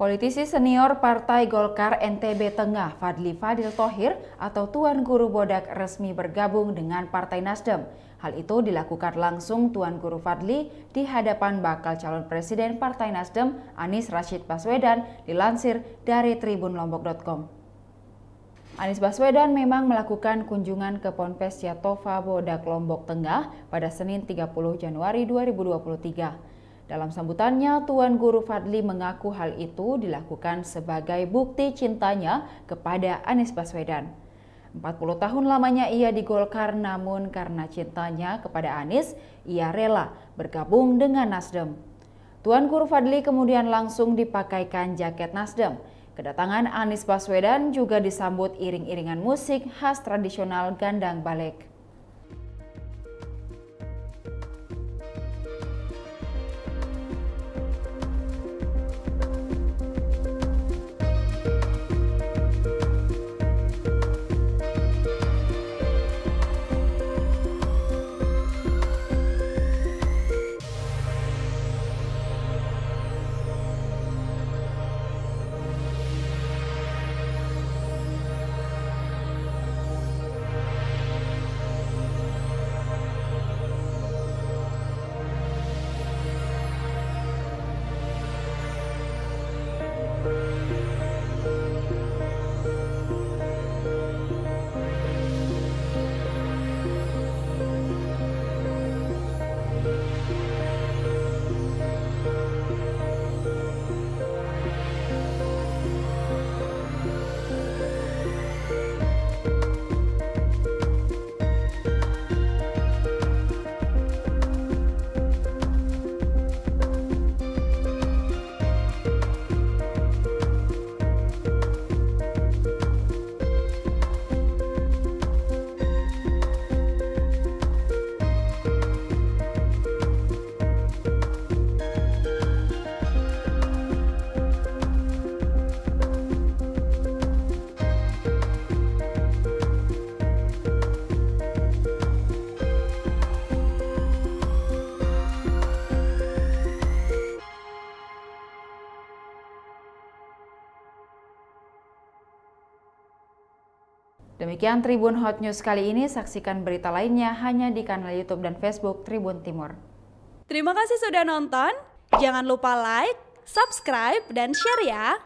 Politisi senior Partai Golkar NTB Tengah Fadli Fadil Tohir atau Tuan Guru Bodak resmi bergabung dengan Partai Nasdem. Hal itu dilakukan langsung Tuan Guru Fadli di hadapan bakal calon presiden Partai Nasdem Anies Rashid Baswedan dilansir dari tribunlombok.com. Anies Baswedan memang melakukan kunjungan ke Ponpes Yatova Bodak Lombok Tengah pada Senin 30 Januari 2023. Dalam sambutannya, Tuan Guru Fadli mengaku hal itu dilakukan sebagai bukti cintanya kepada Anies Baswedan. 40 tahun lamanya ia di Golkar namun karena cintanya kepada Anies, ia rela bergabung dengan Nasdem. Tuan Guru Fadli kemudian langsung dipakaikan jaket Nasdem. Kedatangan Anies Baswedan juga disambut iring-iringan musik khas tradisional Gandang Balek. Demikian Tribun Hot News kali ini. Saksikan berita lainnya hanya di kanal YouTube dan Facebook Tribun Timur. Terima kasih sudah nonton. Jangan lupa like, subscribe, dan share ya.